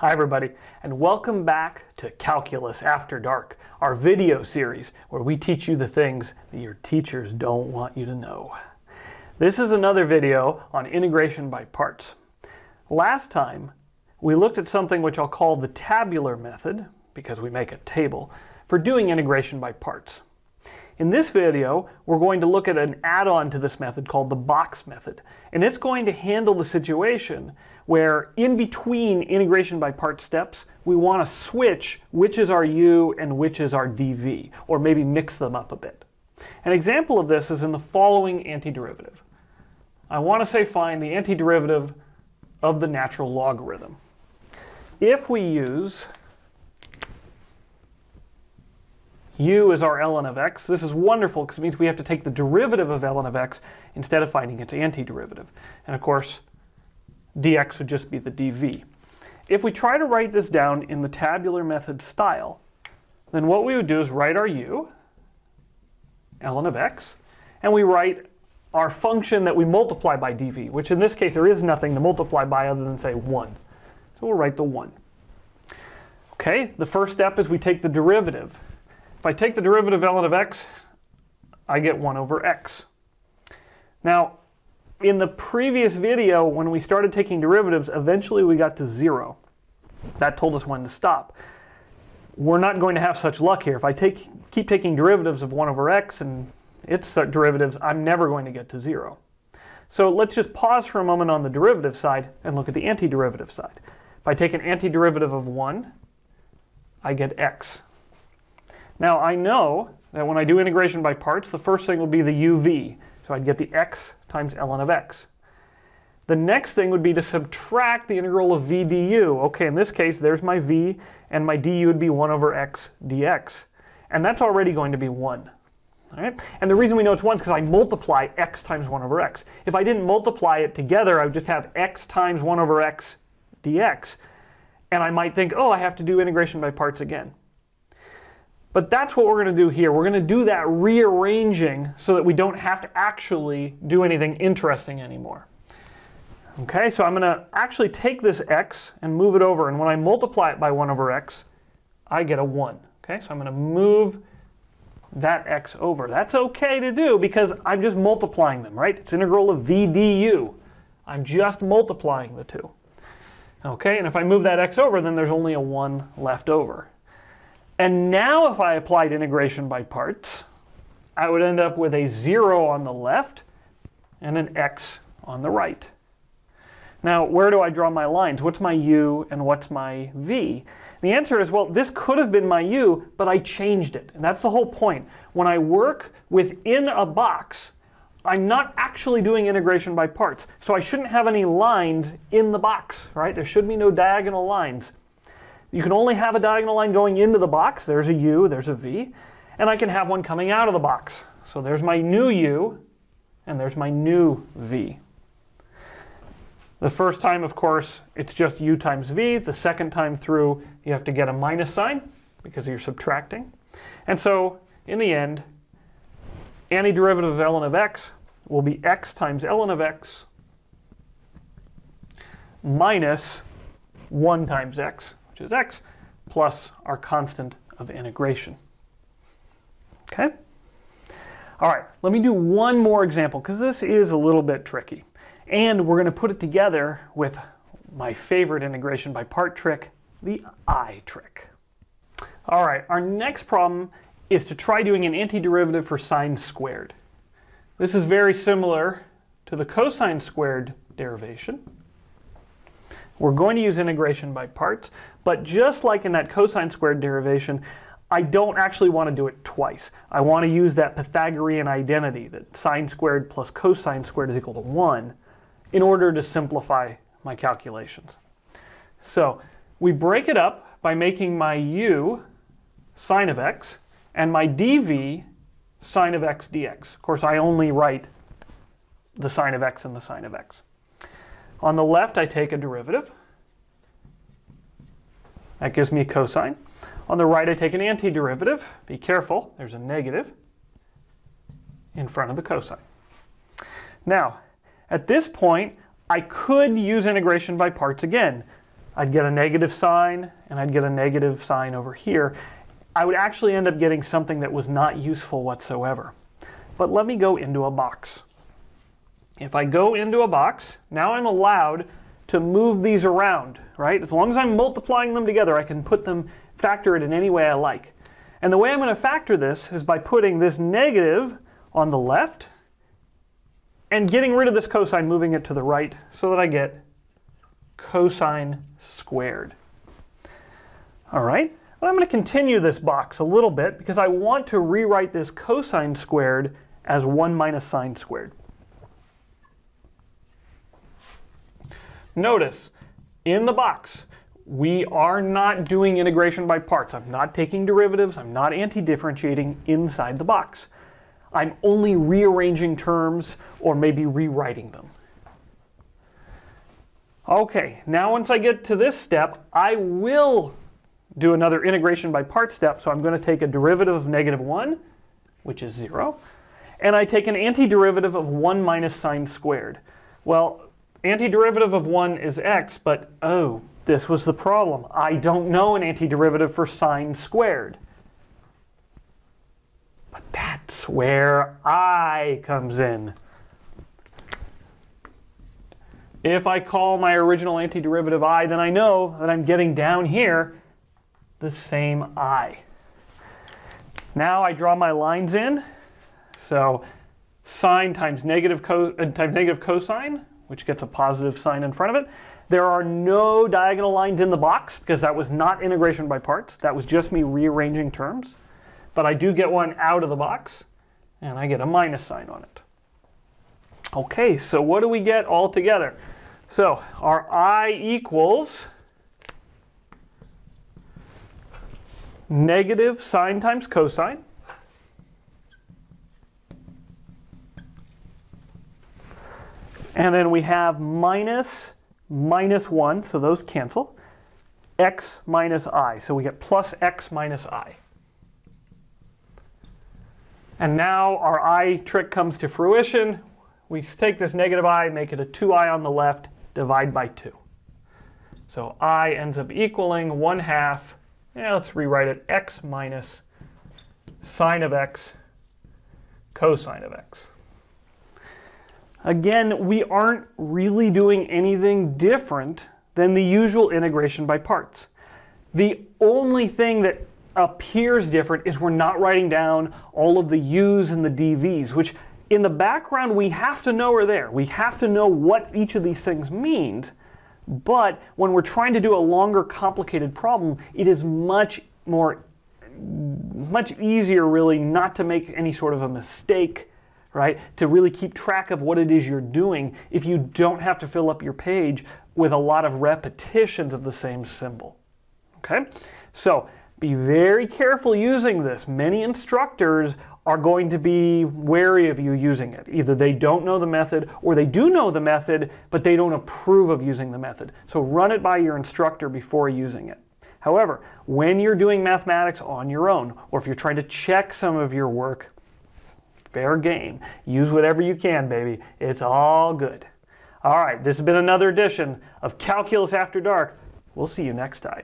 Hi everybody, and welcome back to Calculus After Dark, our video series where we teach you the things that your teachers don't want you to know. This is another video on integration by parts. Last time, we looked at something which I'll call the tabular method, because we make a table, for doing integration by parts. In this video, we're going to look at an add-on to this method called the box method, and it's going to handle the situation where in between integration by part steps, we want to switch which is our u and which is our dv, or maybe mix them up a bit. An example of this is in the following antiderivative. I want to say find the antiderivative of the natural logarithm. If we use u is our ln of x, this is wonderful because it means we have to take the derivative of ln of x instead of finding its antiderivative. And of course, dx would just be the dv. If we try to write this down in the tabular method style, then what we would do is write our u, ln of x, and we write our function that we multiply by dv, which in this case there is nothing to multiply by other than say 1. So we'll write the 1. Okay, the first step is we take the derivative. If I take the derivative ln of x, I get 1 over x. Now, in the previous video, when we started taking derivatives, eventually we got to zero. That told us when to stop. We're not going to have such luck here. If I take, keep taking derivatives of 1 over x and its derivatives, I'm never going to get to zero. So let's just pause for a moment on the derivative side and look at the antiderivative side. If I take an antiderivative of 1, I get x. Now I know that when I do integration by parts, the first thing will be the uv. So I'd get the x times ln of x. The next thing would be to subtract the integral of v du. Okay, in this case, there's my v, and my du would be 1 over x dx. And that's already going to be 1. All right? And the reason we know it's 1 is because I multiply x times 1 over x. If I didn't multiply it together, I would just have x times 1 over x dx. And I might think, oh, I have to do integration by parts again. But that's what we're going to do here. We're going to do that rearranging so that we don't have to actually do anything interesting anymore. Okay, so I'm going to actually take this x and move it over. And when I multiply it by 1 over x, I get a 1. Okay, so I'm going to move that x over. That's okay to do because I'm just multiplying them, right? It's integral of v du. I'm just multiplying the two. Okay, and if I move that x over, then there's only a 1 left over. And now if I applied integration by parts, I would end up with a 0 on the left and an x on the right. Now, where do I draw my lines? What's my u and what's my v? The answer is, well, this could have been my u, but I changed it. And that's the whole point. When I work within a box, I'm not actually doing integration by parts. So I shouldn't have any lines in the box, right? There should be no diagonal lines. You can only have a diagonal line going into the box. There's a u, there's a v. And I can have one coming out of the box. So there's my new u, and there's my new v. The first time, of course, it's just u times v. The second time through, you have to get a minus sign because you're subtracting. And so, in the end, antiderivative of ln of x will be x times ln of x minus 1 times x which is x, plus our constant of integration. Okay? All right, let me do one more example because this is a little bit tricky. And we're going to put it together with my favorite integration by part trick, the I trick. All right, our next problem is to try doing an antiderivative for sine squared. This is very similar to the cosine squared derivation. We're going to use integration by parts, but just like in that cosine squared derivation, I don't actually want to do it twice. I want to use that Pythagorean identity that sine squared plus cosine squared is equal to 1 in order to simplify my calculations. So we break it up by making my u sine of x and my dv sine of x dx. Of course, I only write the sine of x and the sine of x. On the left, I take a derivative. That gives me a cosine. On the right, I take an antiderivative. Be careful, there's a negative in front of the cosine. Now, at this point, I could use integration by parts again. I'd get a negative sign, and I'd get a negative sign over here. I would actually end up getting something that was not useful whatsoever. But let me go into a box. If I go into a box, now I'm allowed to move these around, right? As long as I'm multiplying them together, I can put them, factor it in any way I like. And the way I'm going to factor this is by putting this negative on the left and getting rid of this cosine, moving it to the right, so that I get cosine squared. All right, but I'm going to continue this box a little bit because I want to rewrite this cosine squared as 1 minus sine squared. Notice, in the box, we are not doing integration by parts. I'm not taking derivatives. I'm not anti-differentiating inside the box. I'm only rearranging terms or maybe rewriting them. Okay, now once I get to this step, I will do another integration by part step. So I'm going to take a derivative of negative 1, which is 0, and I take an antiderivative of 1 minus sine squared. Well, antiderivative of 1 is x, but oh, this was the problem. I don't know an antiderivative for sine squared. But that's where I comes in. If I call my original antiderivative i, then I know that I'm getting down here the same i. Now I draw my lines in. So sine times negative, uh, times negative cosine, which gets a positive sign in front of it. There are no diagonal lines in the box because that was not integration by parts. That was just me rearranging terms. But I do get one out of the box, and I get a minus sign on it. Okay, so what do we get all together? So our i equals negative sine times cosine. And then we have minus minus 1, so those cancel, x minus i. So we get plus x minus i. And now our i trick comes to fruition. We take this negative i, make it a 2i on the left, divide by 2. So i ends up equaling 1 half, yeah, let's rewrite it, x minus sine of x cosine of x. Again, we aren't really doing anything different than the usual integration by parts. The only thing that appears different is we're not writing down all of the u's and the dv's, which in the background we have to know are there. We have to know what each of these things means. But when we're trying to do a longer, complicated problem, it is much more, much easier really not to make any sort of a mistake right? To really keep track of what it is you're doing if you don't have to fill up your page with a lot of repetitions of the same symbol. Okay? So be very careful using this. Many instructors are going to be wary of you using it. Either they don't know the method or they do know the method, but they don't approve of using the method. So run it by your instructor before using it. However, when you're doing mathematics on your own, or if you're trying to check some of your work, fair game. Use whatever you can, baby. It's all good. All right, this has been another edition of Calculus After Dark. We'll see you next time.